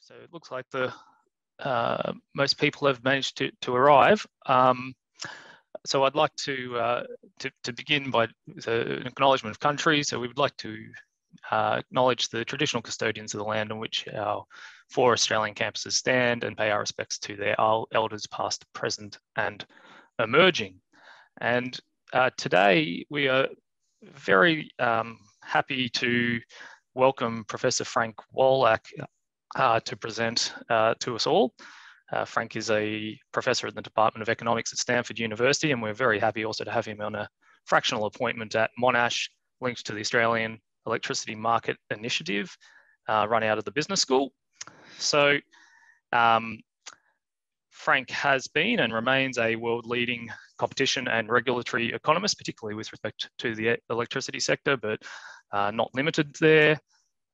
So it looks like the uh, most people have managed to, to arrive. Um, so I'd like to, uh, to, to, begin by an acknowledgement of country. So we would like to uh, acknowledge the traditional custodians of the land on which our four Australian campuses stand and pay our respects to their elders past, present and emerging. And uh, today we are very um, happy to welcome Professor Frank Wolak uh, to present uh, to us all. Uh, Frank is a professor in the Department of Economics at Stanford University, and we're very happy also to have him on a fractional appointment at Monash, linked to the Australian Electricity Market Initiative, uh, run out of the business school. So um, Frank has been and remains a world leading competition and regulatory economist, particularly with respect to the electricity sector, but uh, not limited there.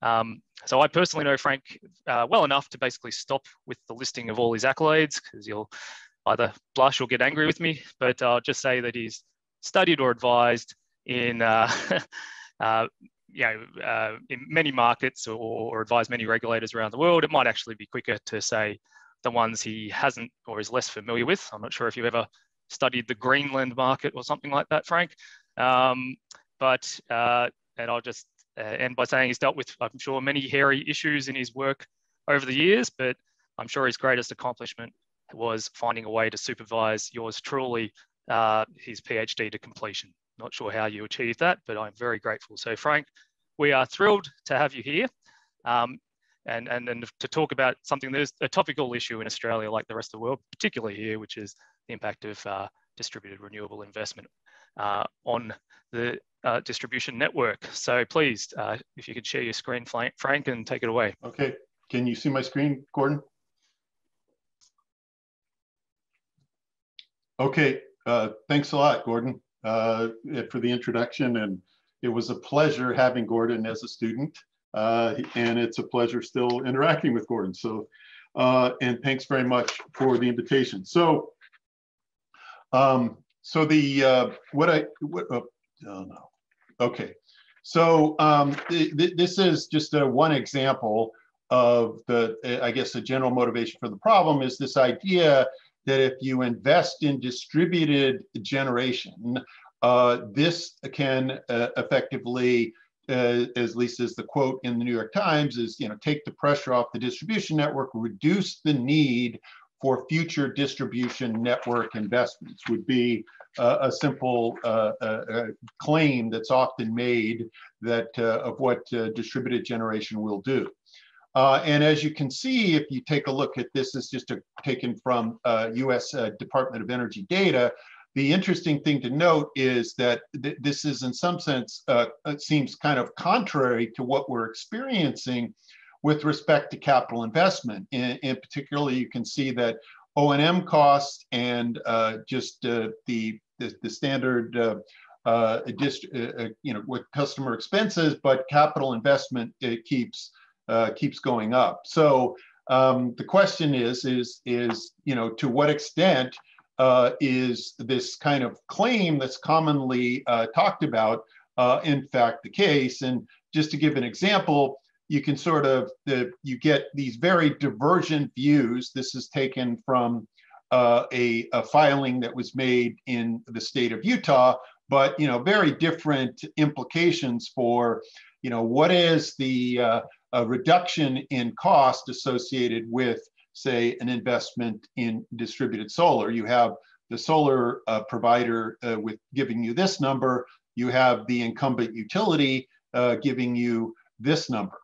Um, so I personally know Frank uh, well enough to basically stop with the listing of all his accolades because you'll either blush or get angry with me, but I'll just say that he's studied or advised in, uh, uh, you know, uh, in many markets or, or advised many regulators around the world. It might actually be quicker to say the ones he hasn't or is less familiar with. I'm not sure if you've ever studied the Greenland market or something like that, Frank. Um, but, uh, and I'll just end by saying he's dealt with, I'm sure, many hairy issues in his work over the years, but I'm sure his greatest accomplishment was finding a way to supervise yours truly, uh, his PhD to completion. Not sure how you achieved that, but I'm very grateful. So Frank, we are thrilled to have you here. Um, and, and, and to talk about something that is a topical issue in Australia like the rest of the world, particularly here, which is the impact of uh, distributed renewable investment uh, on the uh, distribution network. So please, uh, if you could share your screen, Frank, and take it away. Okay, can you see my screen, Gordon? Okay, uh, thanks a lot, Gordon, uh, for the introduction. And it was a pleasure having Gordon as a student. Uh, and it's a pleasure still interacting with Gordon. So, uh, and thanks very much for the invitation. So, um, so the, what I, what, oh, oh no, okay. So um, th th this is just a one example of the, I guess the general motivation for the problem is this idea that if you invest in distributed generation, uh, this can uh, effectively uh, as least as the quote in the New York Times is, you know, take the pressure off the distribution network, reduce the need for future distribution network investments would be uh, a simple uh, uh, uh claim that's often made that uh, of what distributed generation will do. and as you can see, if you take a look at this, is just a, taken from US Department of Energy data, the interesting thing to note is that th this is in some sense, uh, seems kind of contrary to what we're experiencing with respect to capital investment. And, in particularly, you can see that O&M costs and uh, just uh, the, the, the, standard uh, uh, uh, you know, with customer expenses, but capital investment it keeps keeps going up. So um, the question is, is, is, you know, to what extent is this kind of claim that's commonly talked about, in fact, the case. And just to give an example, you can sort of, the, you get these very divergent views. This is taken from uh, a, a, filing that was made in the state of Utah, but you know, very different implications for, you know, what is the uh, reduction in cost associated with say, an investment in distributed solar. You have the solar uh, provider uh, with giving you this number, you have the incumbent utility uh, giving you this number.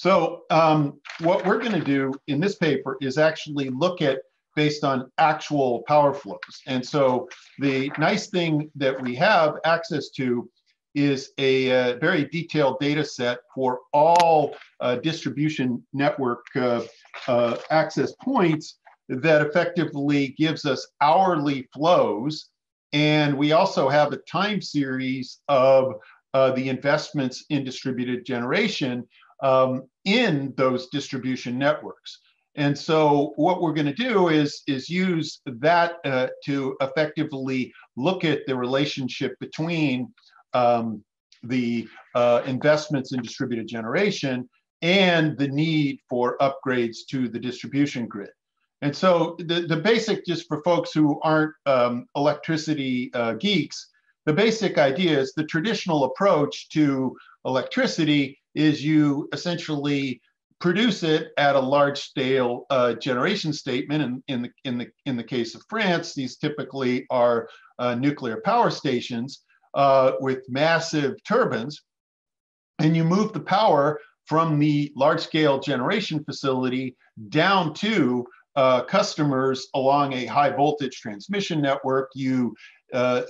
So um, what we're going to do in this paper is actually look at based on actual power flows. And so the nice thing that we have access to is a uh, very detailed data set for all uh, distribution network uh, uh, access points that effectively gives us hourly flows. And we also have a time series of uh, the investments in distributed generation um, in those distribution networks. And so what we're going to do is, is use that uh, to effectively look at the relationship between um, the uh, investments in distributed generation and the need for upgrades to the distribution grid. And so the, the basic, just for folks who aren't um, electricity uh, geeks, the basic idea is the traditional approach to electricity is you essentially produce it at a large scale uh, generation statement. And in the, in, the, in the case of France, these typically are uh, nuclear power stations uh, with massive turbines. And you move the power from the large scale generation facility down to uh, customers along a high voltage transmission network. You uh,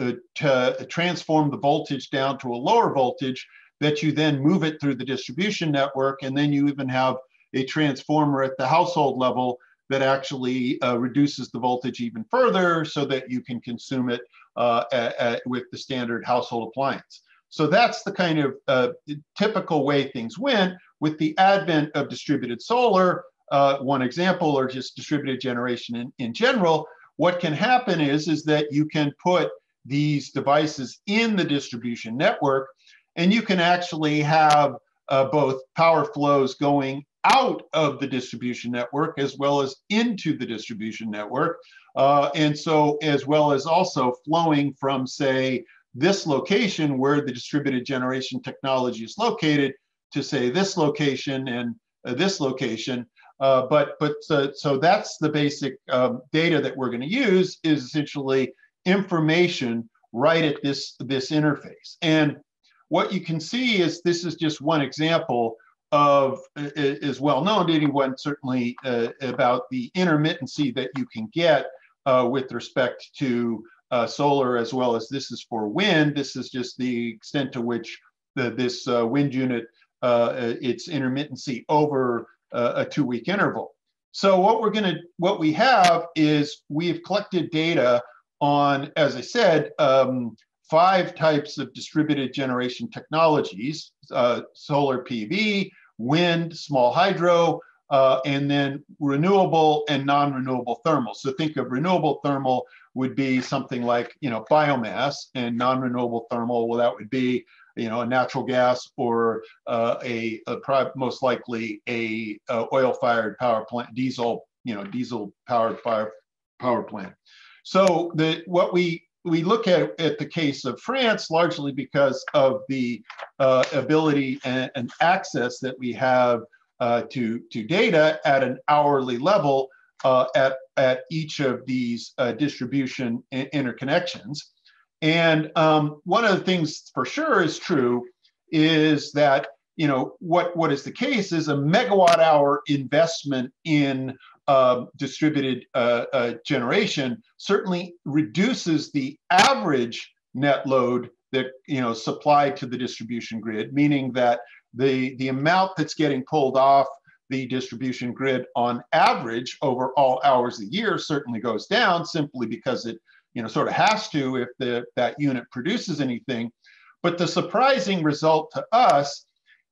uh, transform the voltage down to a lower voltage that you then move it through the distribution network. And then you even have a transformer at the household level that actually uh, reduces the voltage even further so that you can consume it uh, at, at, with the standard household appliance. So that's the kind of uh, typical way things went with the advent of distributed solar. Uh, one example, or just distributed generation in, in general, what can happen is, is that you can put these devices in the distribution network and you can actually have uh, both power flows going out of the distribution network as well as into the distribution network. Uh, and so, as well as also flowing from, say, this location where the distributed generation technology is located to, say, this location and uh, this location. Uh, but but uh, so that's the basic um, data that we're going to use is essentially information right at this this interface. And what you can see is this is just one example of is well known to anyone certainly uh, about the intermittency that you can get uh, with respect to uh, solar as well as this is for wind. This is just the extent to which the, this uh, wind unit uh, its intermittency over uh, a two week interval. So what we're going to what we have is we've collected data on, as I said, um, five types of distributed generation technologies, uh, solar PV, wind, small hydro, uh, and then renewable and non-renewable thermal. So think of renewable thermal would be something like, you know, biomass and non-renewable thermal, well, that would be, you know, a natural gas or uh, a, a most likely a, a oil-fired power plant, diesel, you know, diesel-powered fire power plant. So the what we we look at, at the case of France largely because of the uh, ability and, and, access that we have uh, to, to data at an hourly level uh, at, at each of these uh, distribution interconnections. And um, one of the things for sure is true is that you know what, what is the case is a megawatt hour investment in uh, distributed uh, uh, generation certainly reduces the average net load that you know supplied to the distribution grid, meaning that the the amount that's getting pulled off the distribution grid on average over all hours of the year certainly goes down simply because it you know sort of has to if the that unit produces anything. But the surprising result to us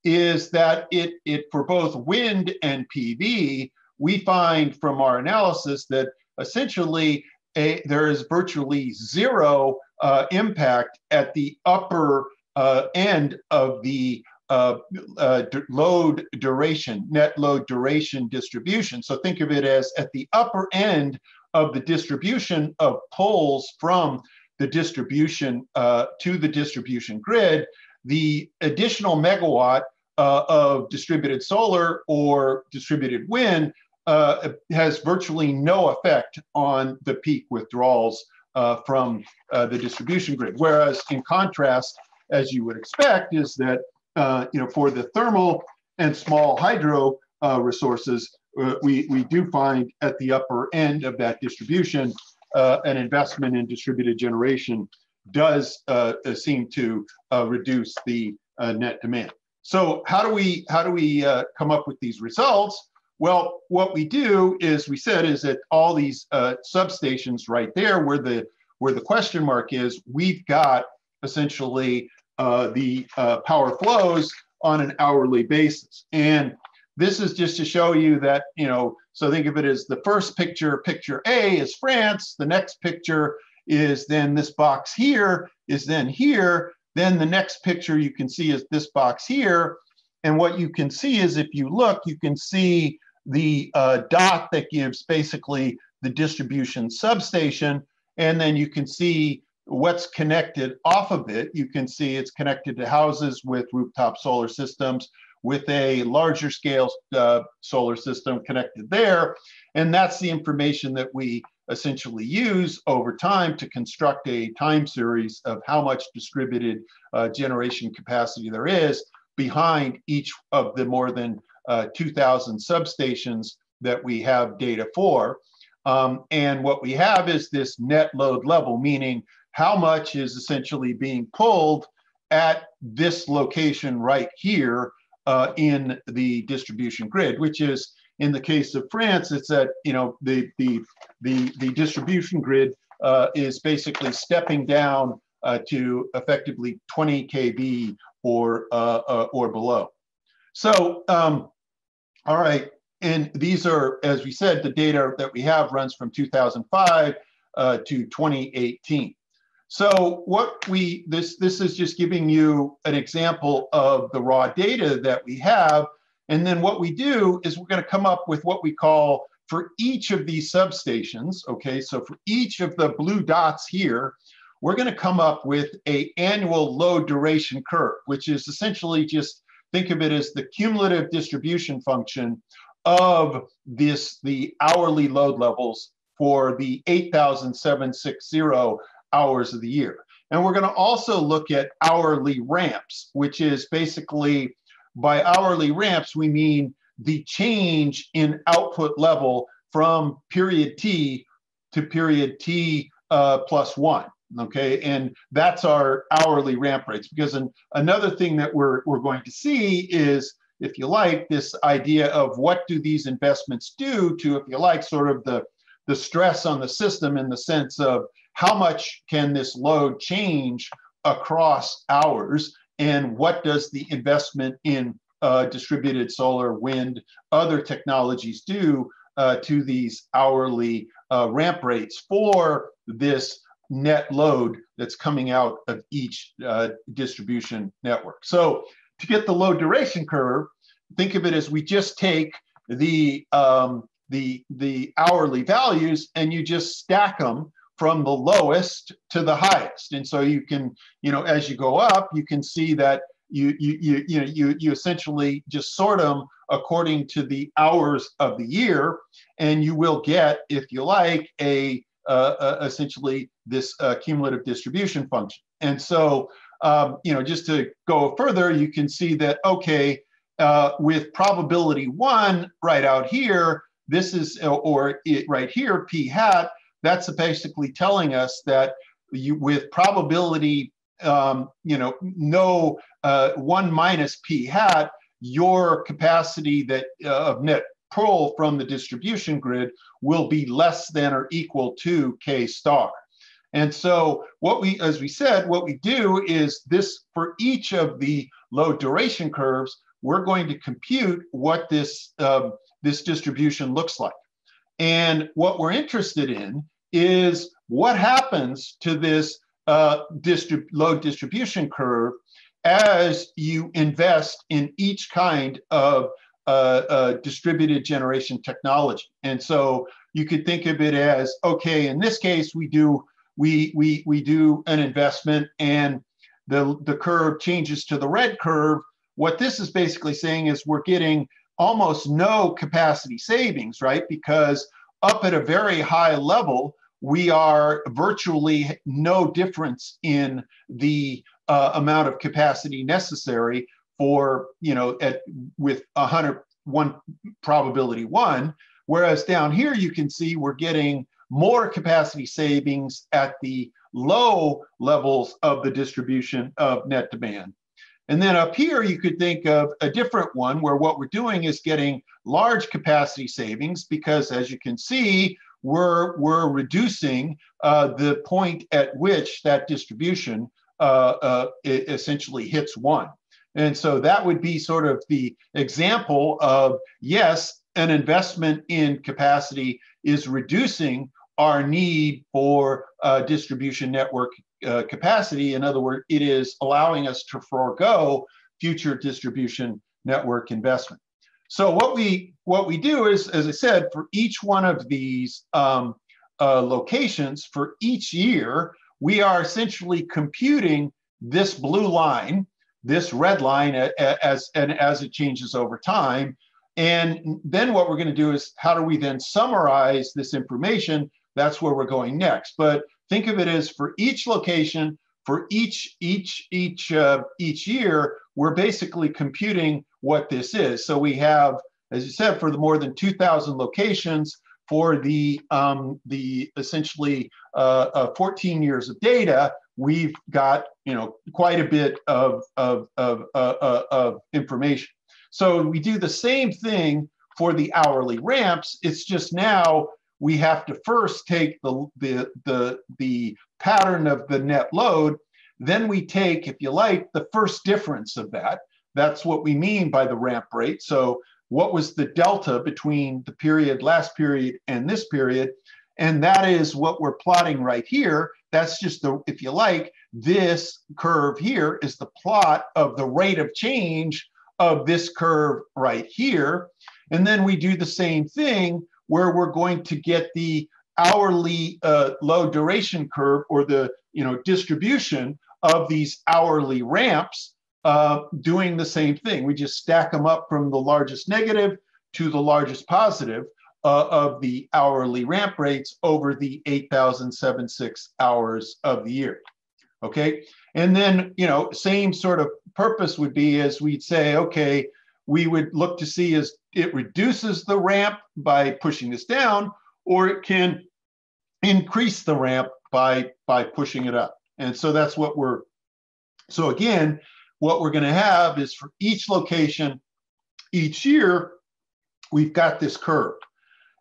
is that it it for both wind and pv we find from our analysis that essentially a, there is virtually zero uh, impact at the upper uh, end of the uh, uh load duration, net load duration distribution. So think of it as at the upper end of the distribution of poles from the distribution uh, to the distribution grid, the additional megawatt uh, of distributed solar or distributed wind uh, has virtually no effect on the peak withdrawals uh, from uh, the distribution grid. Whereas in contrast, as you would expect, is that uh, you know for the thermal and small hydro uh, resources, uh, we, we do find at the upper end of that distribution, an investment in distributed generation does seem to reduce the net demand. So how do we how do we come up with these results? Well, what we do is we said is that all these uh, substations right there where the where the question mark is, we've got essentially uh, the uh, power flows on an hourly basis. And this is just to show you that, you know, so think of it as the first picture, picture A is France, the next picture is then this box here, is then here, then the next picture you can see is this box here, And what you can see is if you look, you can see the uh, dot that gives basically the distribution substation. And then you can see what's connected off of it. You can see it's connected to houses with rooftop solar systems with a larger scale uh, solar system connected there. And that's the information that we essentially use over time to construct a time series of how much distributed uh, generation capacity there is behind each of the more than uh, 2,000 substations that we have data for. Um, and what we have is this net load level, meaning how much is essentially being pulled at this location right here uh, in the distribution grid, which is in the case of France, it's that you know the the the, the distribution grid uh, is basically stepping down uh, to effectively 20 kV or uh, uh, or below. So um, all right, and these are, as we said, the data that we have runs from 2005 uh, to 2018. So what we, this, this is just giving you an example of the raw data that we have. And then what we do is we're gonna come up with what we call for each of these substations, okay, so for each of the blue dots here, we're gonna come up with a annual load duration curve, which is essentially just think of it as the cumulative distribution function of this the hourly load levels for the 8,760 hours of the year. And we're going to also look at hourly ramps, which is basically by hourly ramps, we mean the change in output level from period T to period T uh, plus one. Okay, and that's our hourly ramp rates. Because an, another thing that we're, we're going to see is, if you like, this idea of what do these investments do to, if you like, sort of the, the stress on the system in the sense of how much can this load change across hours and what does the investment in uh, distributed solar, wind, other technologies do uh, to these hourly uh, ramp rates for this net load that's coming out of each uh, distribution network. So to get the load duration curve, think of it as we just take the, um, the, the hourly values and you just stack them from the lowest to the highest. And so you can, you know, as you go up, you can see that you you you you know you you essentially just sort them according to the hours of the year, and you will get, if you like, a essentially this uh, cumulative distribution function. And so, um, you know, just to go further, you can see that okay, uh, with probability one right out here, this is or it right here, p hat that's basically telling us that you, with probability, um, you know, no uh, one minus p hat, your capacity that uh, of net pull from the distribution grid will be less than or equal to k star. And so what we, as we said, what we do is this for each of the load duration curves, we're going to compute what this, um, this distribution looks like. And what we're interested in is what happens to this uh, distrib load distribution curve as you invest in each kind of uh, uh, distributed generation technology. And so you could think of it as, okay, in this case, we do we we we do an investment and the the curve changes to the red curve. What this is basically saying is we're getting almost no capacity savings, right? Because up at a very high level, we are virtually no difference in the uh, amount of capacity necessary for, you know, at with 101 probability one. Whereas down here, you can see we're getting more capacity savings at the low levels of the distribution of net demand. And then up here, you could think of a different one where what we're doing is getting large capacity savings because as you can see, we're, we're reducing uh, the point at which that distribution uh, uh, essentially hits one. And so that would be sort of the example of yes, an investment in capacity is reducing our need for uh, distribution network uh, capacity. In other words, it is allowing us to forego future distribution network investment. So what we what we do is, as I said, for each one of these um, uh, locations for each year, we are essentially computing this blue line, this red line as and as it changes over time. And then what we're going to do is how do we then summarize this information? That's where we're going next. But think of it as for each location, for each each each uh, each year, we're basically computing what this is. So we have, as you said, for the more than 2,000 locations, for the um, the essentially uh, uh, 14 years of data, we've got you know quite a bit of of of, uh, uh, of information. So we do the same thing for the hourly ramps. It's just now we have to first take the the the the pattern of the net load. Then we take, if you like, the first difference of that. That's what we mean by the ramp rate. So what was the delta between the period, last period, and this period. And that is what we're plotting right here. That's just the, if you like, this curve here is the plot of the rate of change of this curve right here. And then we do the same thing where we're going to get the hourly uh, load duration curve or the you know distribution of these hourly ramps uh, doing the same thing. We just stack them up from the largest negative to the largest positive uh, of the hourly ramp rates over the 8,076 hours of the year. Okay. And then, you know, same sort of purpose would be as we'd say, okay, we would look to see as it reduces the ramp by pushing this down, or it can increase the ramp by by pushing it up. And so that's what we're so again, what we're going to have is for each location, each year, we've got this curve.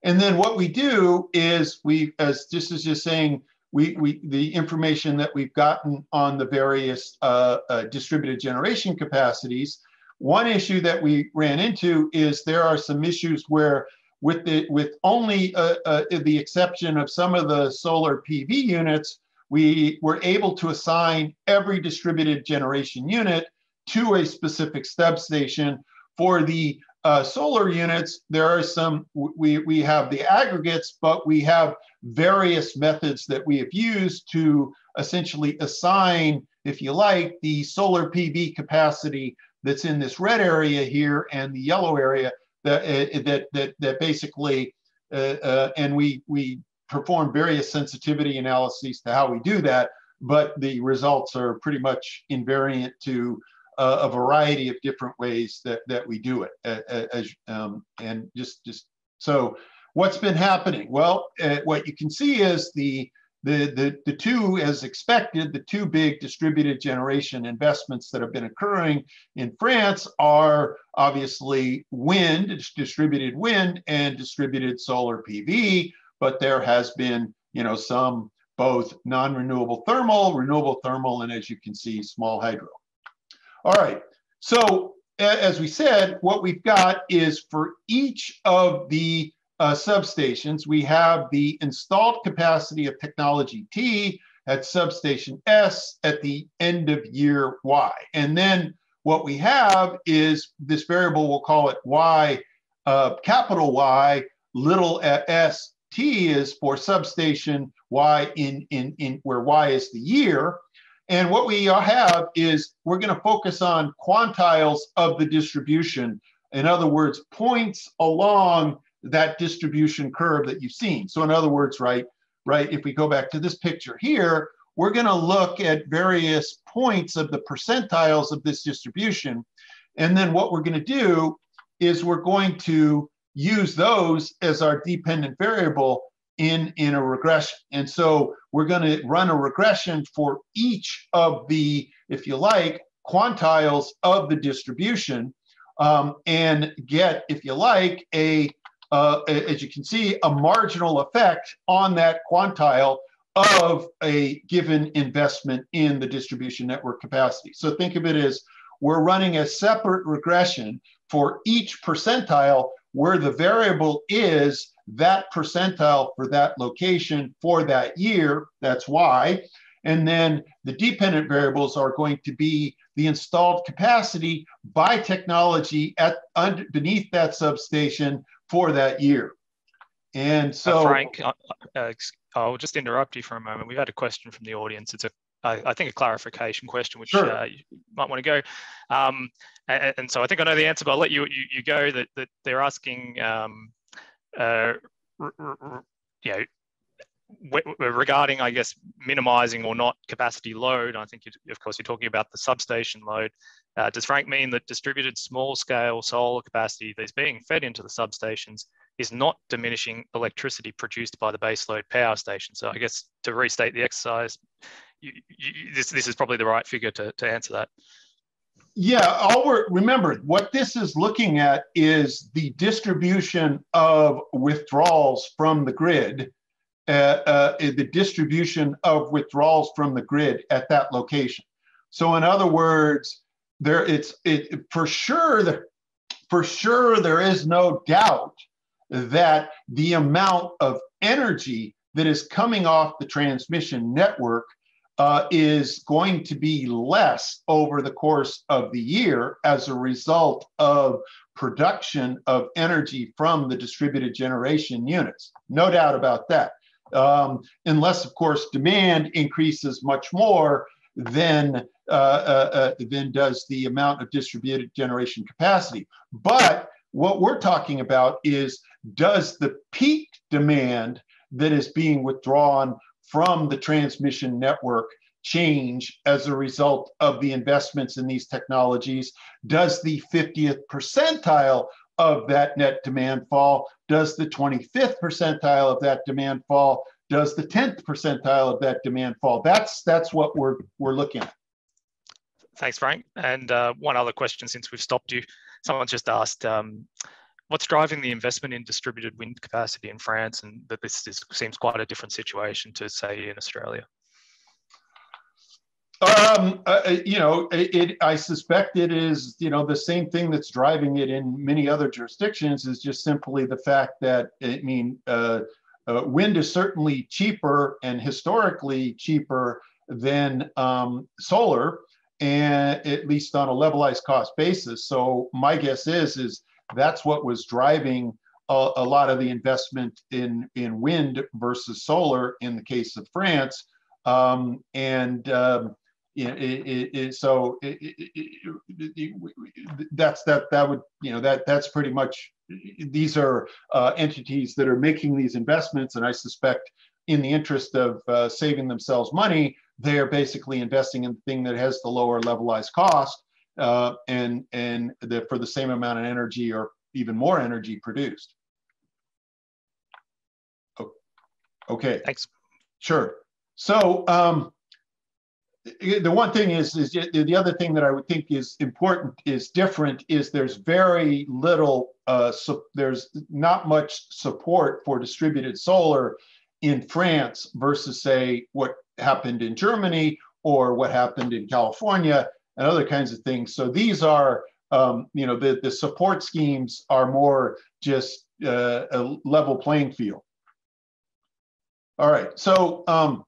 And then what we do is we, as this is just saying, we, we the information that we've gotten on the various uh, uh, distributed generation capacities. One issue that we ran into is there are some issues where with the with only uh, uh the exception of some of the solar PV units, we were able to assign every distributed generation unit to a specific substation. For the uh, solar units, there are some, we, we have the aggregates, but we have various methods that we have used to essentially assign, if you like, the solar PV capacity that's in this red area here and the yellow area that, uh, that, that, that basically, uh, uh, and we, we perform various sensitivity analyses to how we do that, but the results are pretty much invariant to uh, a variety of different ways that, that we do it. As, um, and just, just so what's been happening? Well, uh, what you can see is the, the, the, the two, as expected, the two big distributed generation investments that have been occurring in France are obviously wind, distributed wind, and distributed solar PV but there has been, you know, some both non-renewable thermal, renewable thermal, and as you can see, small hydro. All right, so as we said, what we've got is for each of the uh, substations, we have the installed capacity of technology T at substation S at the end of year Y. And then what we have is this variable, we'll call it Y, uh, capital Y, little s T is for substation Y in, in, in where Y is the year. And what we have is we're going to focus on quantiles of the distribution. In other words, points along that distribution curve that you've seen. So in other words, right, right, if we go back to this picture here, we're going to look at various points of the percentiles of this distribution. And then what we're going to do is we're going to use those as our dependent variable in, in a regression. And so we're going to run a regression for each of the, if you like, quantiles of the distribution um, and get, if you like, a, uh, as you can see, a marginal effect on that quantile of a given investment in the distribution network capacity. So think of it as we're running a separate regression for each percentile where the variable is that percentile for that location for that year, that's Y. And then the dependent variables are going to be the installed capacity by technology at under, beneath that substation for that year. And so, uh, Frank, uh, uh I'll just interrupt you for a moment. We've had a question from the audience. It's a I, think a clarification question, which sure. uh, you might want to go. Um, and, and, so I think I know the answer, but I'll let you you, you go. That that they're asking, um, uh, you know, regarding, I guess, minimizing or not capacity load, I think, of course, you're talking about the substation load. Uh, does Frank mean that distributed small scale solar capacity that's being fed into the substations is not diminishing electricity produced by the baseload power station? So I guess to restate the exercise, you, you, this, this is probably the right figure to, to answer that. Yeah, all we're, remember, what this is looking at is the distribution of withdrawals from the grid uh, uh, the distribution of withdrawals from the grid at that location. So in other words, there it's it for sure that for sure there is no doubt that the amount of energy that is coming off the transmission network uh, is going to be less over the course of the year as a result of production of energy from the distributed generation units. No doubt about that um, unless, of course, demand increases much more than, uh, uh, uh, than does the amount of distributed generation capacity. But what we're talking about is does the peak demand that is being withdrawn from the transmission network change as a result of the investments in these technologies? Does the 50th percentile of that net demand fall? Does the 25th percentile of that demand fall? Does the 10th percentile of that demand fall? That's that's what we're we're looking at. Thanks, Frank. And uh, one other question since we've stopped you. Someone just asked, um, what's driving the investment in distributed wind capacity in France? And that this is, seems quite a different situation to say in Australia. Um, uh, uh, you know, it, it, I suspect it is, you know, the same thing that's driving it in many other jurisdictions is just simply the fact that, I mean, uh, uh, wind is certainly cheaper and historically cheaper than um, solar, and at least on a levelized cost basis. So my guess is, is that's what was driving a, a lot of the investment in, in wind versus solar in the case of France. Um, and um, it, it, it, so that's that that would you know that that's pretty much these are uh, entities that are making these investments and i suspect in the interest of uh, saving themselves money they are basically investing in the thing that has the lower levelized cost uh, and and the, for the same amount of energy or even more energy produced. Okay. Thanks. Sure. So um, the one thing is, is the other thing that I would think is important is different is there's very little, uh, so there's not much support for distributed solar in France versus say what happened in Germany or what happened in California and other kinds of things. So these are, um, you know, the, the support schemes are more just uh, a level playing field. All right, so um,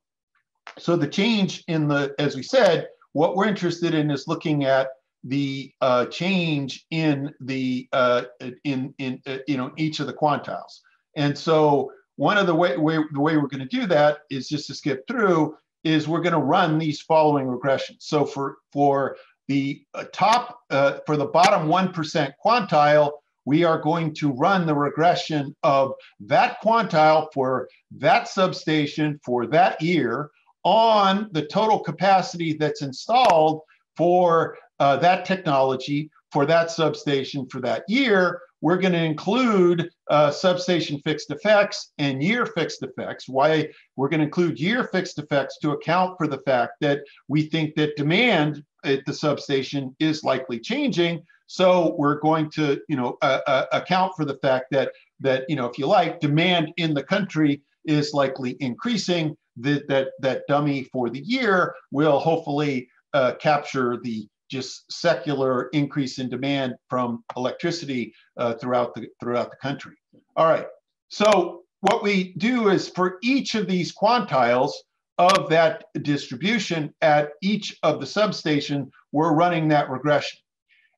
so the change in the, as we said, what we're interested in is looking at the uh, change in the uh, in in uh, you know each of the quantiles. And so one of the way, way the way we're going to do that is just to skip through is we're going to run these following regressions. So for for the uh, top uh, for the bottom one percent quantile, we are going to run the regression of that quantile for that substation for that year on the total capacity that's installed for uh, that technology for that substation for that year. We're going to include uh, substation fixed effects and year fixed effects. Why we're going to include year fixed effects to account for the fact that we think that demand at the substation is likely changing. So we're going to, you know, uh, uh account for the fact that that you know, if you like, demand in the country is likely increasing that, that, that dummy for the year will hopefully uh, capture the just secular increase in demand from electricity uh, throughout the throughout the country. All right. So what we do is for each of these quantiles of that distribution at each of the substation, we're running that regression.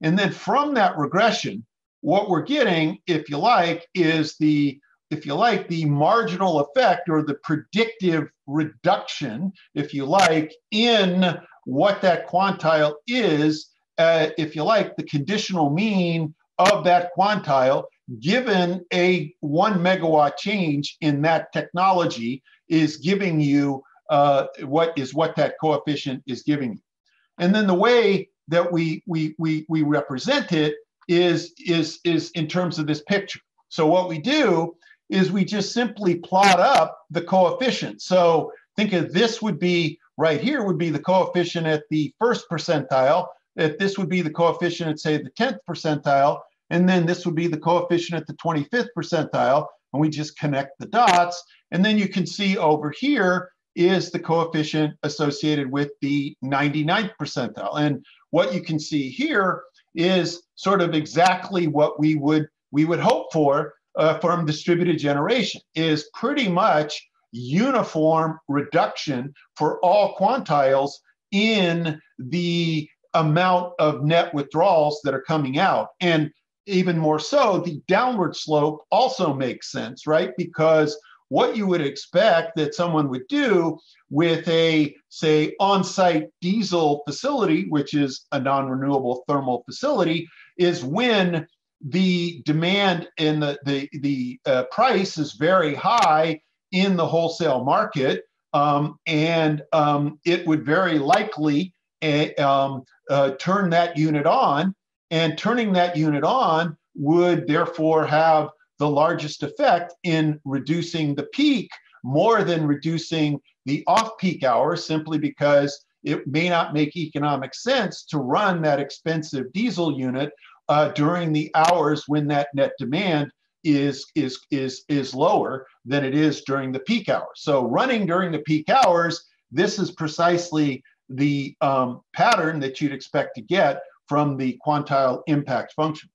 And then from that regression, what we're getting, if you like, is the if you like, the marginal effect or the predictive reduction, if you like, in what that quantile is, uh, if you like, the conditional mean of that quantile given a one megawatt change in that technology is giving you uh, what is what that coefficient is giving you. And then the way that we, we, we, we represent it is, is, is in terms of this picture. So what we do is we just simply plot up the coefficient. So think of this would be right here would be the coefficient at the first percentile. If this would be the coefficient at say the 10th percentile, and then this would be the coefficient at the 25th percentile, and we just connect the dots. And then you can see over here is the coefficient associated with the 99th percentile. And what you can see here is sort of exactly what we would we would hope for uh, from distributed generation is pretty much uniform reduction for all quantiles in the amount of net withdrawals that are coming out. And even more so, the downward slope also makes sense, right? Because what you would expect that someone would do with a, say, on site diesel facility, which is a non renewable thermal facility, is when the demand and the, the, the uh, price is very high in the wholesale market. Um, and um, it would very likely uh, uh, turn that unit on and turning that unit on would therefore have the largest effect in reducing the peak more than reducing the off peak hour, simply because it may not make economic sense to run that expensive diesel unit uh, during the hours when that net demand is, is, is, is lower than it is during the peak hours. So running during the peak hours, this is precisely the um, pattern that you'd expect to get from the quantile impact function.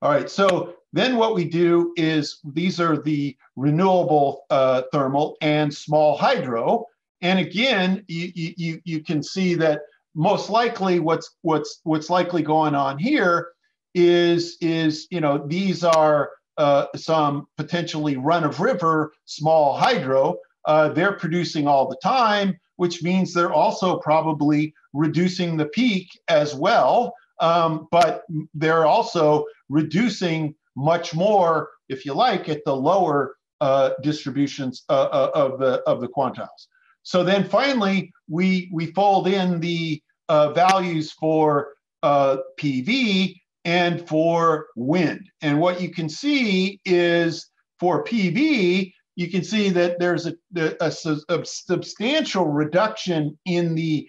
All right, so then what we do is these are the renewable uh, thermal and small hydro. And again, you, you, you can see that most likely what's, what's, what's likely going on here is, is you know, these are uh, some potentially run of river small hydro. Uh, they're producing all the time, which means they're also probably reducing the peak as well, um, but they're also reducing much more, if you like, at the lower uh, distributions uh, uh, of the of the quantiles. So then finally, we we fold in the uh, values for PV and for wind. And what you can see is for PV, you can see that there's a, a, a, substantial reduction in the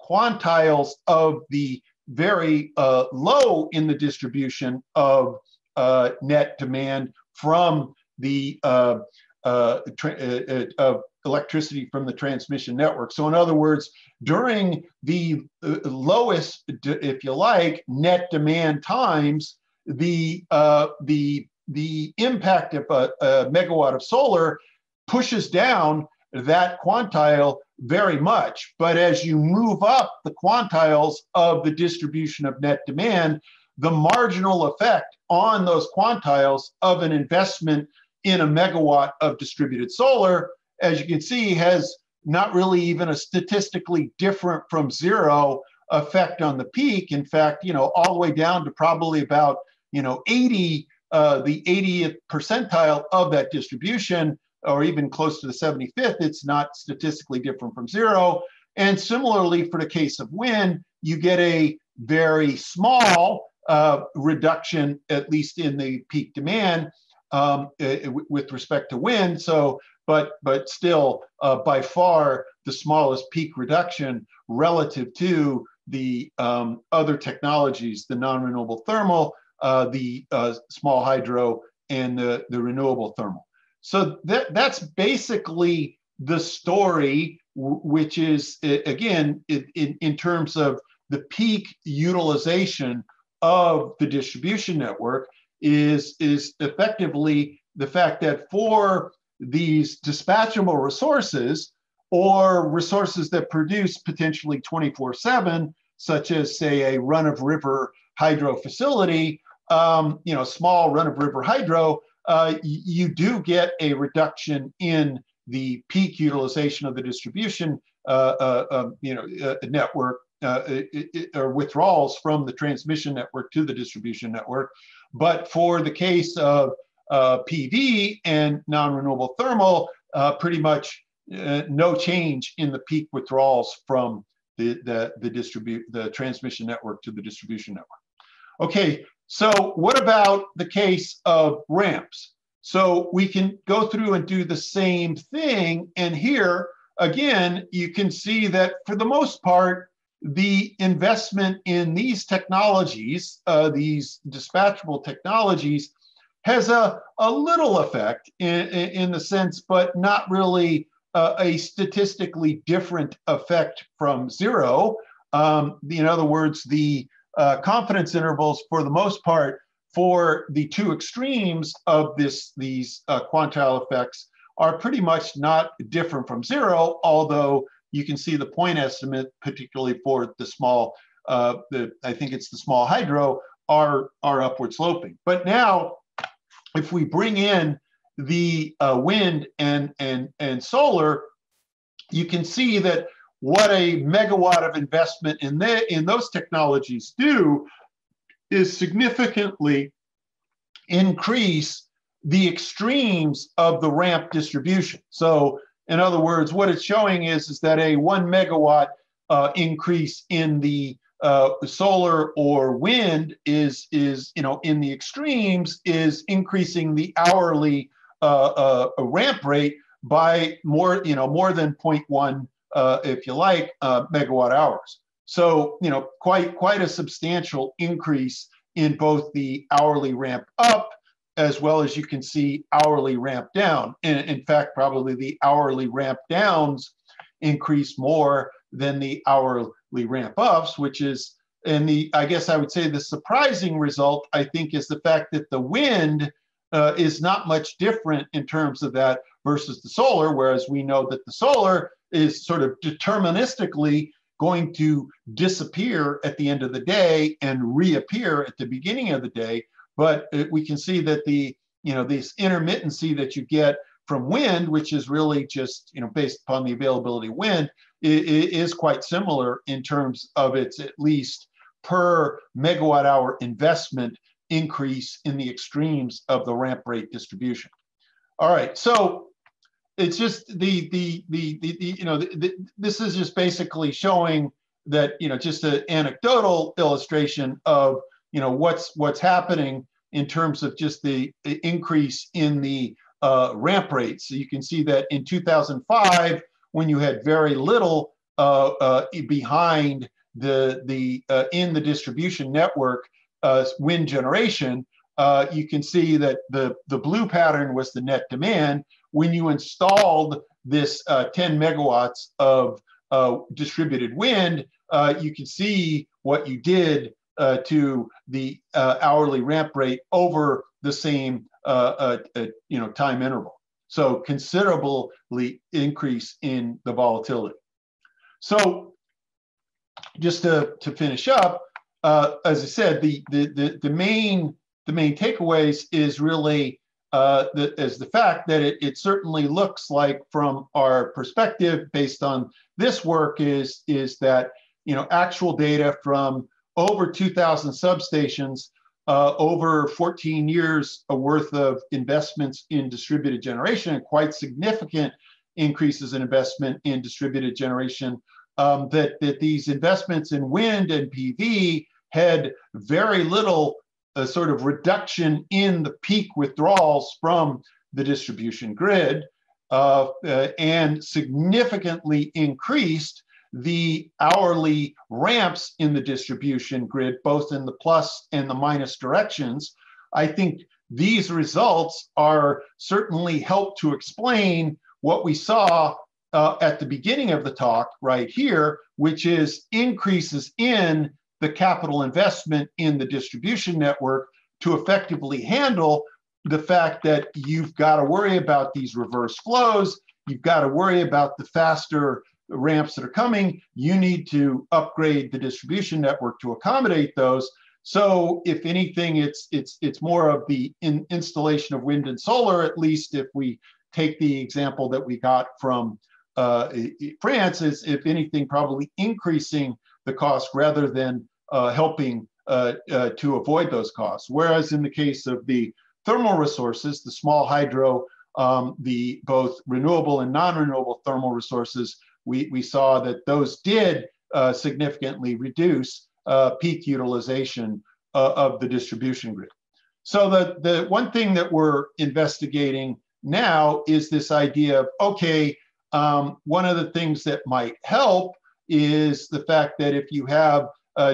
quantiles of the very uh, low in the distribution of uh, net demand from the uh, uh, uh, of electricity from the transmission network. So in other words, during the lowest, if you like, net demand times, the uh, the the impact of a, a megawatt of solar pushes down that quantile very much. But as you move up the quantiles of the distribution of net demand, the marginal effect on those quantiles of an investment in a megawatt of distributed solar, as you can see, has not really even a statistically different from zero effect on the peak. In fact, you know, all the way down to probably about, you know, 80, uh, the 80th percentile of that distribution or even close to the 75th, it's not statistically different from zero. And similarly, for the case of wind, you get a very small uh, reduction, at least in the peak demand um, uh, with respect to wind. So, but but still, uh, by far the smallest peak reduction relative to the um, other technologies, the non-renewable thermal, uh, the uh, small hydro, and the, the renewable thermal. So that that's basically the story, which is again in, in terms of the peak utilization of the distribution network is is effectively the fact that for these dispatchable resources or resources that produce potentially 24 7 such as say a run-of-river hydro facility, um, you know, small run-of-river hydro, uh, you do get a reduction in the peak utilization of the distribution, uh, uh, you know, uh, network uh, or withdrawals from the transmission network to the distribution network. But for the case of uh, PV and non-renewable thermal, uh, pretty much uh, no change in the peak withdrawals from the, the, the distribute the transmission network to the distribution network. Okay, so what about the case of ramps? So we can go through and do the same thing. And here, again, you can see that for the most part, the investment in these technologies, uh, these dispatchable technologies, has a, a little effect in, in the sense, but not really uh, a statistically different effect from zero. Um, in other words, the uh, confidence intervals, for the most part, for the two extremes of this these uh, quantile effects are pretty much not different from zero, although you can see the point estimate, particularly for the small, uh, the I think it's the small hydro, are, are upward sloping. But now, if we bring in the uh, wind and, and, and solar, you can see that what a megawatt of investment in, the, in those technologies do is significantly increase the extremes of the ramp distribution. So in other words, what it's showing is, is that a one megawatt uh, increase in the uh, solar or wind is, is, you know, in the extremes is increasing the hourly uh, uh ramp rate by more, you know, more than 0.1, uh, if you like, uh, megawatt hours. So, you know, quite, quite a substantial increase in both the hourly ramp up as well as you can see hourly ramp down. And in fact, probably the hourly ramp downs increase more than the hourly ramp ups, which is, and the, I guess I would say the surprising result, I think, is the fact that the wind uh, is not much different in terms of that versus the solar, whereas we know that the solar is sort of deterministically going to disappear at the end of the day and reappear at the beginning of the day, but it, we can see that the, you know, this intermittency that you get from wind, which is really just, you know, based upon the availability of wind, is quite similar in terms of its at least per megawatt hour investment increase in the extremes of the ramp rate distribution. All right, so it's just the the the, the, the you know the, the, this is just basically showing that you know just an anecdotal illustration of you know what's what's happening in terms of just the increase in the uh, ramp rates. So you can see that in 2005, when you had very little uh, uh, behind the the uh, in the distribution network uh, wind generation, uh, you can see that the the blue pattern was the net demand. When you installed this 10 megawatts of distributed wind, you can see what you did to the hourly ramp rate over the same uh, uh, you know time interval. So considerably increase in the volatility. So just to, to finish up, uh, as I said, the, the, the, the, main the main takeaways is really uh, the, is the fact that it, it certainly looks like from our perspective based on this work is, is that you know actual data from over 2,000 substations, uh, over 14 years a worth of investments in distributed generation, and quite significant increases in investment in distributed generation. Um, that, that these investments in wind and PV had very little uh, sort of reduction in the peak withdrawals from the distribution grid uh, uh, and significantly increased the hourly ramps in the distribution grid, both in the plus and the minus directions, I think these results are certainly help to explain what we saw uh, at the beginning of the talk right here, which is increases in the capital investment in the distribution network to effectively handle the fact that you've got to worry about these reverse flows. You've got to worry about the faster ramps that are coming, you need to upgrade the distribution network to accommodate those. So if anything, it's it's it's more of the in installation of wind and solar, at least if we take the example that we got from uh, France, is if anything, probably increasing the cost rather than uh, helping uh, uh, to avoid those costs. Whereas in the case of the thermal resources, the small hydro, um, the both renewable and non-renewable thermal resources, we, we saw that those did uh, significantly reduce uh, peak utilization uh, of the distribution grid. So the, the one thing that we're investigating now is this idea of, okay, um, one of the things that might help is the fact that if you have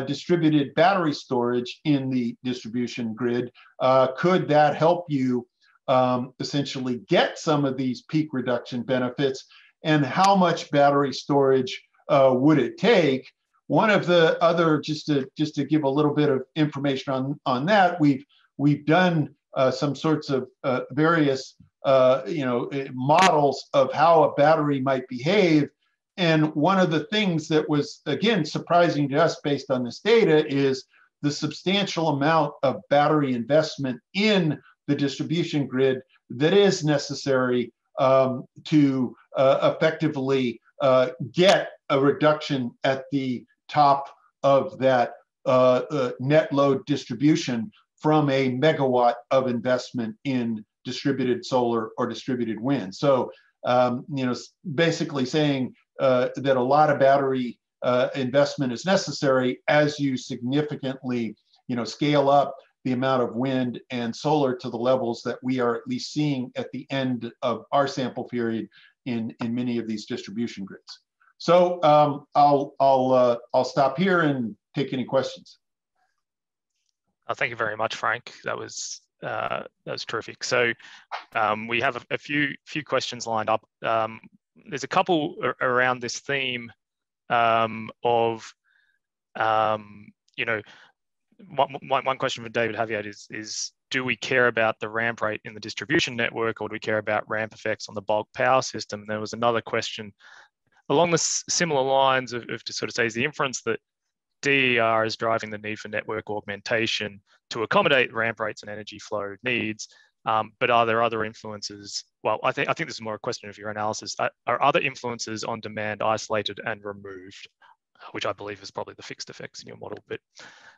distributed battery storage in the distribution grid, uh, could that help you um, essentially get some of these peak reduction benefits? And how much battery storage uh, would it take? One of the other, just to just to give a little bit of information on on that, we've we've done uh, some sorts of uh, various uh, you know models of how a battery might behave and one of the things that was, again, surprising to us based on this data is the substantial amount of battery investment in the distribution grid that is necessary um, to effectively uh, get a reduction at the top of that uh, uh net load distribution from a megawatt of investment in distributed solar or distributed wind. So, um, you know, basically saying uh, that a lot of battery uh, investment is necessary as you significantly, you know, scale up the amount of wind and solar to the levels that we are at least seeing at the end of our sample period in, in many of these distribution grids. So um, I'll, I'll, uh, I'll stop here and take any questions. Uh, thank you very much, Frank. That was uh, that was terrific. So um, we have a, a, few few questions lined up. Um, there's a couple around this theme um, of, um, you know, one, one question for David Javier is, is do we care about the ramp rate in the distribution network or do we care about ramp effects on the bulk power system? And there was another question along the similar lines of, of to sort of say is the inference that DER is driving the need for network augmentation to accommodate ramp rates and energy flow needs. Um, but are there other influences? Well, I think I think this is more a question of your analysis. Are, are other influences on demand isolated and removed, which I believe is probably the fixed effects in your model. But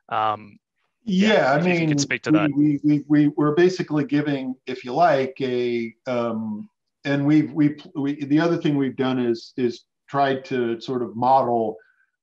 um, yeah, yeah, I mean, you could speak to we, that. We, we, we, we're basically giving, if you like, a um, and we've we, we the other thing we've done is is tried to sort of model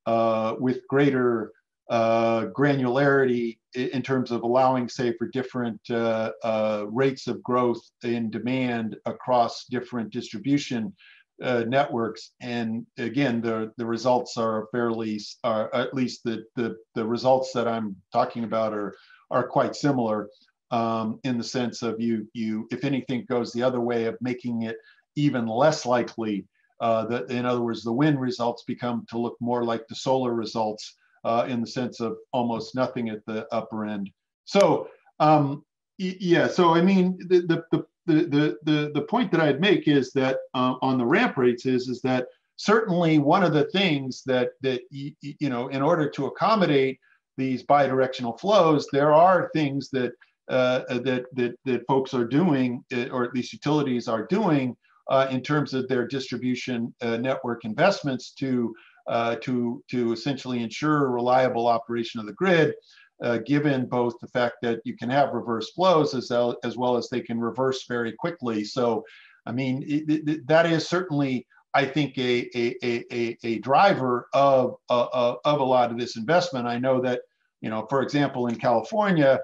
uh, with greater uh, granularity in terms of allowing, say, for different uh, uh, rates of growth in demand across different distribution uh, networks. And again, the, the results are fairly, are at least the, the, the results that I'm talking about are, are quite similar um, in the sense of you, you, if anything goes the other way of making it even less likely uh, that, in other words, the wind results become to look more like the solar results uh, in the sense of almost nothing at the upper end. So um, yeah, so I mean, the, the, the, the, the, the point that I'd make is that uh, on the ramp rates is, is that certainly one of the things that, that you know, in order to accommodate these bidirectional flows, there are things that, uh, that, that, that folks are doing, uh, or at least utilities are doing uh, in terms of their distribution uh, network investments to uh, to, to essentially ensure reliable operation of the grid, uh, given both the fact that you can have reverse flows as, as well as they can reverse very quickly. So, I mean, it, it, that is certainly, I think, a, a, a, a driver of, of, of a lot of this investment. I know that, you know, for example, in California,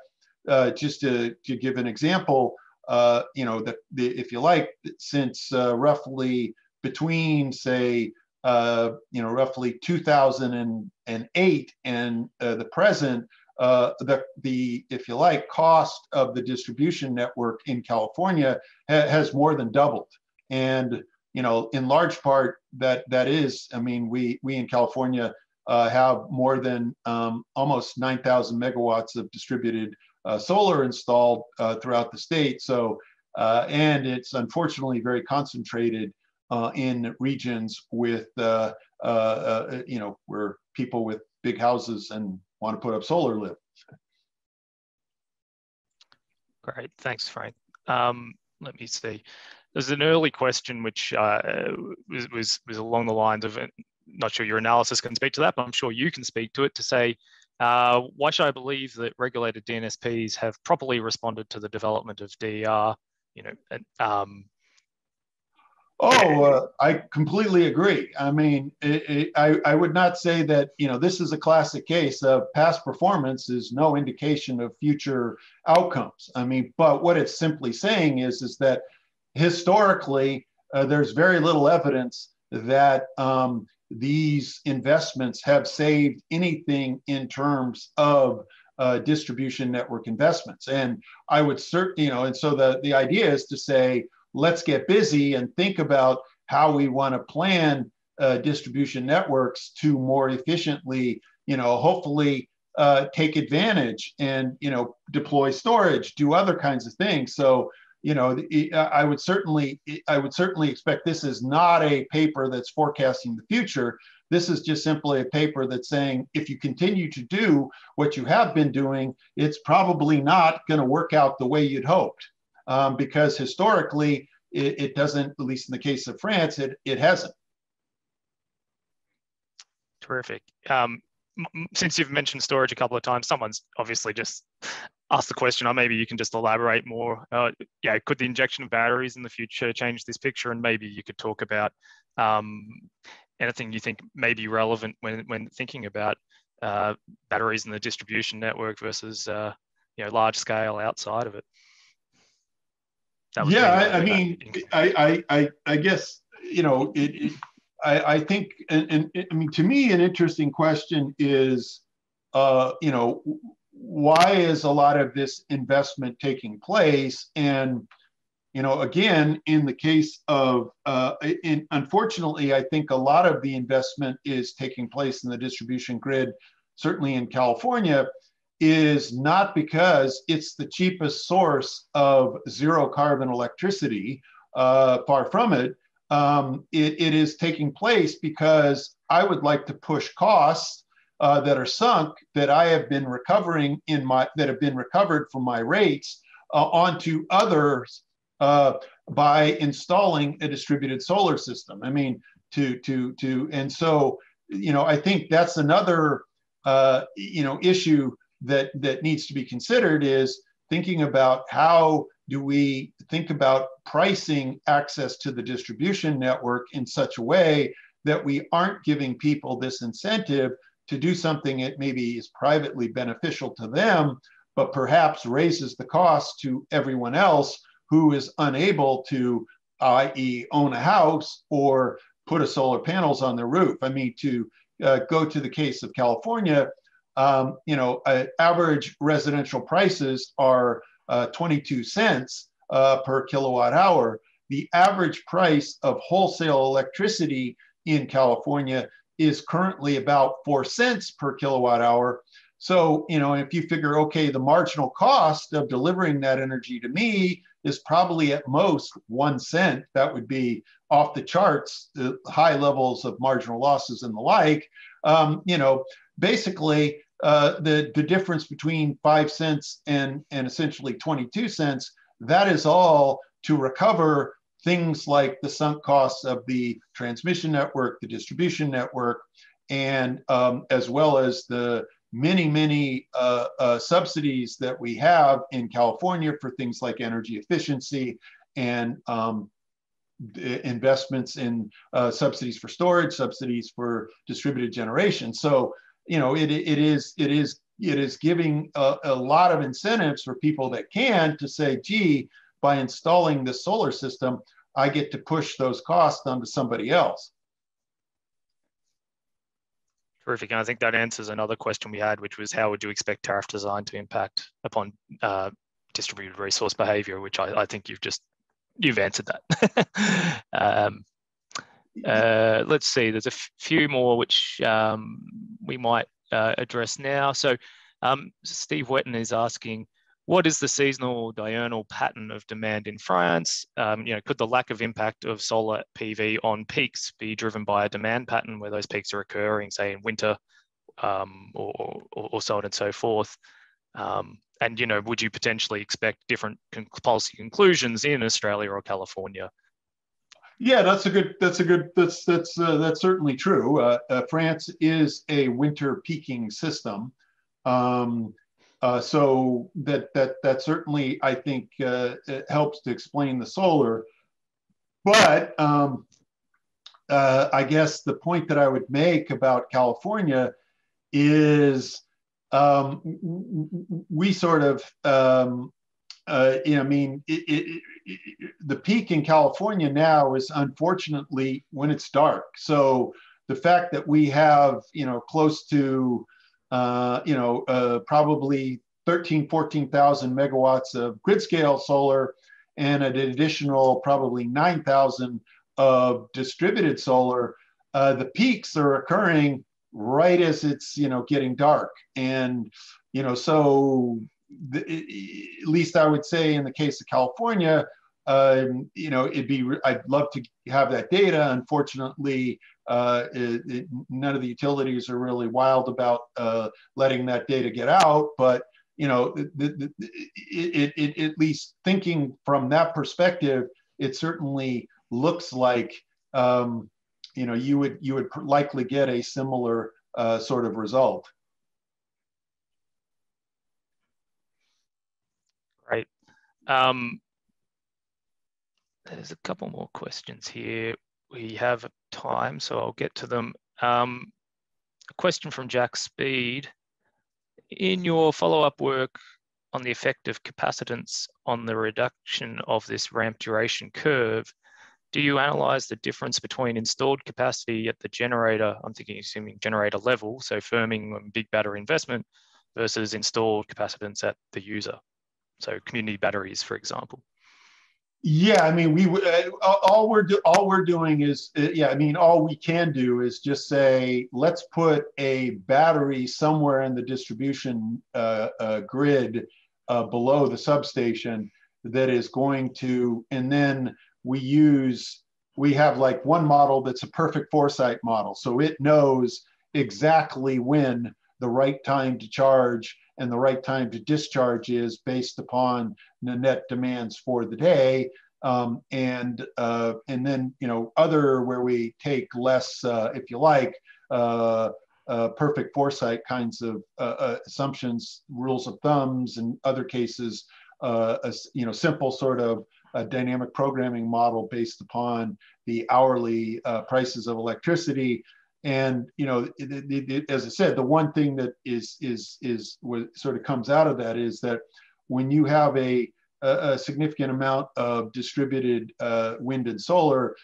uh, just to, to give an example, uh, you know, that if you like, since uh, roughly between, say, uh, you know, roughly 2008 and uh, the present, uh, the, the, if you like, cost of the distribution network in California ha has more than doubled. And, you know, in large part that, that is, I mean, we, we in California uh, have more than um, almost 9,000 megawatts of distributed uh, solar installed uh, throughout the state. So, and it's unfortunately very concentrated uh, in regions with, uh, uh, uh, you know, where people with big houses and want to put up solar live. Great, thanks, Frank. Um, let me see. There's an early question which uh, was, was, was along the lines of, not sure your analysis can speak to that, but I'm sure you can speak to it to say, uh, why should I believe that regulated DNSPs have properly responded to the development of DER? You know, um, Oh, uh, I completely agree. I mean, it, it, I, I would not say that, you know, this is a classic case of past performance is no indication of future outcomes. I mean, but what it's simply saying is, is that historically, uh, there's very little evidence that um, these investments have saved anything in terms of uh, distribution network investments. And I would certainly, you know, and so the, the idea is to say, let's get busy and think about how we want to plan uh, distribution networks to more efficiently, you know, hopefully uh, take advantage and, you know, deploy storage, do other kinds of things. So, you know, I would certainly, I would certainly expect this is not a paper that's forecasting the future. This is just simply a paper that's saying if you continue to do what you have been doing, it's probably not going to work out the way you'd hoped um, because historically it, it, doesn't, at least in the case of France, it, it hasn't. Terrific. Um, since you've mentioned storage a couple of times, someone's obviously just asked the question, or maybe you can just elaborate more. Uh, yeah, could the injection of batteries in the future change this picture? And maybe you could talk about um, anything you think may be relevant when, when thinking about uh, batteries in the distribution network versus uh, you know large scale outside of it yeah, I, I mean, I, I, I guess you know, it, it I, I think, and, and I mean, to me, an interesting question is, uh, you know, why is a lot of this investment taking place? And, you know, again, in the case of, uh, in, unfortunately, I think a lot of the investment is taking place in the distribution grid, certainly in California, is not because it's the cheapest source of zero carbon electricity, uh, far from it. Um, it. It is taking place because I would like to push costs uh, that are sunk that I have been recovering in my that have been recovered from my rates uh, onto others uh, by installing a distributed solar system. I mean, to to to, and so you know, I think that's another uh, you know issue that that needs to be considered is thinking about how do we think about pricing access to the distribution network in such a way that we aren't giving people this incentive to do something that maybe is privately beneficial to them, but perhaps raises the cost to everyone else who is unable to, i.e., own a house or put a solar panels on their roof. I mean, to uh, go to the case of California, um, you know, uh, average residential prices are uh, 22 cents uh, per kilowatt hour. The average price of wholesale electricity in California is currently about four cents per kilowatt hour. So, you know, if you figure, okay, the marginal cost of delivering that energy to me is probably at most one cent, that would be off the charts, the high levels of marginal losses and the like. Um, you know, basically, uh, the, the difference between five cents and, and essentially 22 cents, that is all to recover things like the sunk costs of the transmission network, the distribution network, and um, as well as the many, many uh, uh, subsidies that we have in California for things like energy efficiency and um, investments in uh, subsidies for storage, subsidies for distributed generation. So you know, it, it is it is it is giving a, a lot of incentives for people that can to say, gee, by installing the solar system, I get to push those costs onto somebody else. Terrific. And I think that answers another question we had, which was how would you expect tariff design to impact upon uh, distributed resource behavior, which I, I, think you've just, you've answered that. um, uh, let's see, there's a few more which um, we might uh, address now. So um, Steve Wetton is asking, what is the seasonal diurnal pattern of demand in France? Um, you know, could the lack of impact of solar PV on peaks be driven by a demand pattern where those peaks are occurring, say in winter, um, or, or, or, so on and so forth? Um, and you know, would you potentially expect different policy conclusions in Australia or California? Yeah, that's a good. That's a good. That's that's uh, that's certainly true. Uh, uh, France is a winter peaking system. Um, uh, so that that that certainly I think uh, helps to explain the solar. But um, uh, I guess the point that I would make about California is um, we sort of um, uh, I mean, it, it, it, the peak in California now is unfortunately when it's dark. So the fact that we have, you know, close to uh, you know, uh, probably 13, 14,000 megawatts of grid scale solar and an additional probably 9,000 of distributed solar. Uh, the peaks are occurring right as it's, you know, getting dark. And, you know, so the, at least I would say in the case of California, um, you know, it'd be, I'd love to have that data. Unfortunately, uh, it, it, none of the utilities are really wild about uh, letting that data get out. But you know, the, the, it, at least thinking from that perspective, it certainly looks like um, you know you would you would likely get a similar uh, sort of result. Right. Um, there's a couple more questions here we have time, so I'll get to them. Um, a question from Jack Speed. In your follow-up work on the effect of capacitance on the reduction of this ramp duration curve, do you analyze the difference between installed capacity at the generator, I'm thinking assuming generator level, so firming and big battery investment, versus installed capacitance at the user? So community batteries, for example. Yeah, I mean, we uh, all we're do, all we're doing is uh, yeah. I mean, all we can do is just say let's put a battery somewhere in the distribution uh, uh, grid uh, below the substation that is going to, and then we use we have like one model that's a perfect foresight model, so it knows exactly when the right time to charge and the right time to discharge is based upon the net demands for the day. Um, and uh, and then you know other where we take less, uh, if you like, uh, uh perfect foresight kinds of uh, uh, assumptions, rules of thumbs, and other cases, a, you know, simple sort of a dynamic programming model based upon the hourly prices of electricity and you know it, it, it, as i said the one thing that is is is what sort of comes out of that is that when you have a a, significant amount of distributed uh, wind and solar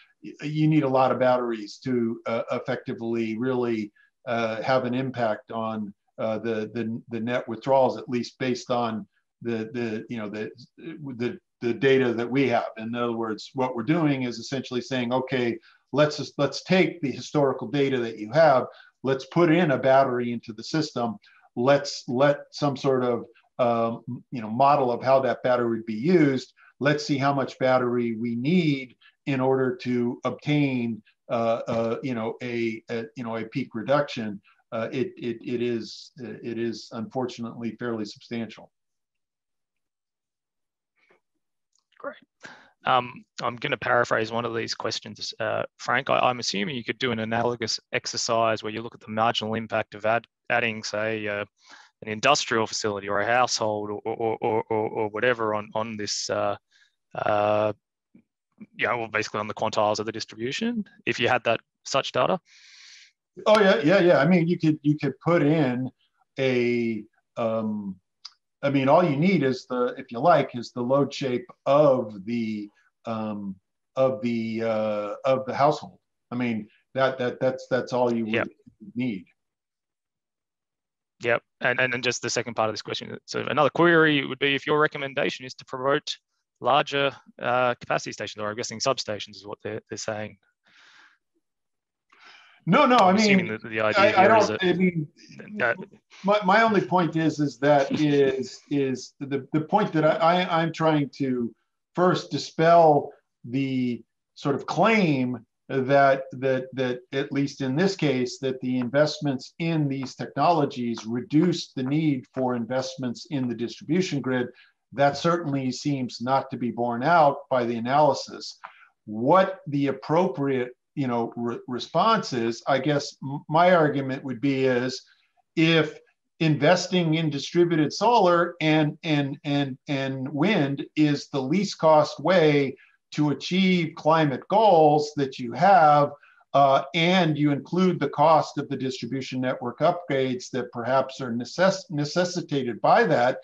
you need a lot of batteries to uh, effectively really uh, have an impact on uh, the, the the net withdrawals at least based on the the you know the the the data that we have. In other words what we're doing is essentially saying okay let's just, let's take the historical data that you have, let's put in a battery into the system, let's let some sort of um, you know model of how that battery would be used. Let's see how much battery we need in order to obtain uh, uh, you know a, a, you know a peak reduction. Uh, it, it it is it is unfortunately fairly substantial. Great. Um, I'm going to paraphrase one of these questions, uh, Frank. I, am assuming you could do an analogous exercise where you look at the marginal impact of add, adding, say, uh, an industrial facility or a household or, or, or, or whatever on, on this, uh, uh, you know, well, basically on the quantiles of the distribution, if you had that such data. Oh yeah, yeah, yeah. I mean, you could you could put in a um, I mean, all you need is the, if you like, is the load shape of the um, of the uh, of the household. I mean, that that that's that's all you yep. need. Yep, and and then just the second part of this question. So another query would be if your recommendation is to promote larger uh, capacity stations, or I'm guessing substations is what they're they're saying. No, no. I I'm mean, assuming that the idea I, I don't. that I mean, my, my only point is is that is is the, the point that I, I I'm trying to first dispel the sort of claim that that that at least in this case that the investments in these technologies reduce the need for investments in the distribution grid. That certainly seems not to be borne out by the analysis. What the appropriate you know re- response is i guess my argument would be is if investing in distributed solar and and and and wind is the least cost way to achieve climate goals that you have uh, and you include the cost of the distribution network upgrades that perhaps are necess- necessitated by that.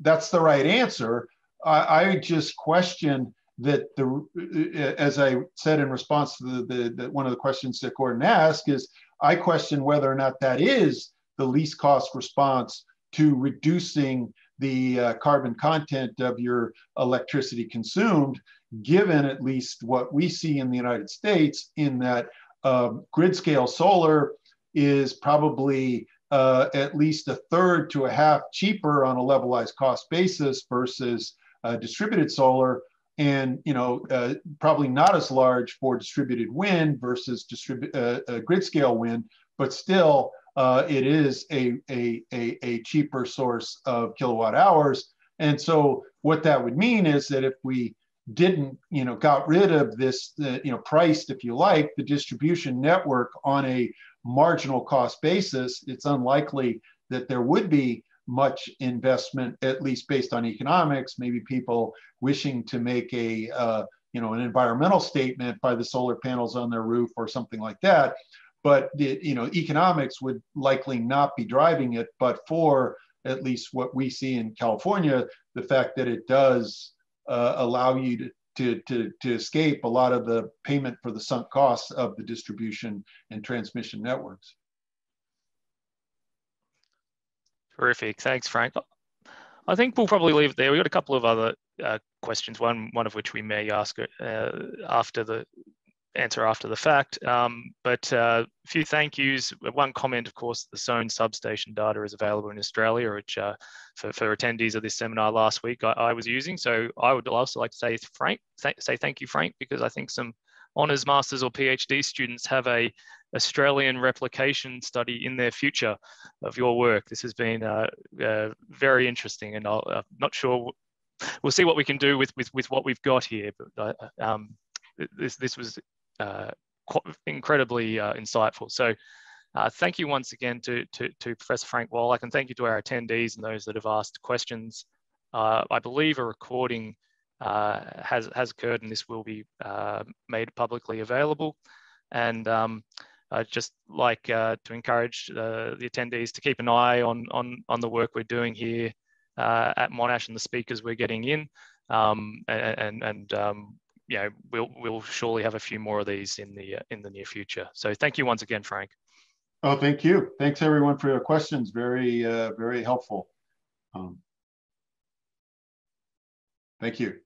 That's the right answer. I, I just question that the as I said in response to the, the, the, one of the questions that Gordon asked is I question whether or not that is the least cost response to reducing the uh, carbon content of your electricity consumed, given at least what we see in the United States, in that uh, grid scale solar is probably uh, at least a third to a half cheaper on a levelized cost basis versus uh, distributed solar. And you know uh, probably not as large for distributed wind versus distribute uh, uh, grid scale wind, but still uh, it is a, a, a, a, cheaper source of kilowatt hours. And so what that would mean is that if we didn't, you know, got rid of this, uh, you know, priced, if you like, the distribution network on a marginal cost basis, it's unlikely that there would be much investment, at least based on economics. Maybe people wishing to make a uh, you know an environmental statement by the solar panels on their roof or something like that. But the, you know economics would likely not be driving it, but for at least what we see in California, the fact that it does uh, allow you to, to, to, to escape a lot of the payment for the sunk costs of the distribution and transmission networks. Terrific. Thanks, Frank. I think we'll probably leave it there. We've got a couple of other uh, questions, one, one of which we may ask uh, after the answer after the fact. Um, but uh, a few thank yous. One comment, of course, the zone substation data is available in Australia, which uh, for, for attendees of this seminar last week I, I, was using. So I would also like to say Frank, th say thank you, Frank, because I think some honours, masters or PhD students have a Australian replication study in their future of your work. This has been uh, uh, very interesting, and i am uh, not sure. We'll see what we can do with with, with what we've got here. But uh, um, this this was incredibly uh, insightful. So. thank you once again to, to, to, Professor Frank Wolak, and thank you to our attendees and those that have asked questions. I believe a recording has, has occurred and this will be made publicly available. And um, I'd just like uh, to encourage uh, the attendees to keep an eye on, on, on the work we're doing here uh, at Monash and the speakers we're getting in. Um, and and um, you know, we'll, we'll surely have a few more of these in the, in the near future. So thank you once again, Frank. Oh, thank you. Thanks everyone for your questions. Very, uh, very helpful. Um, thank you.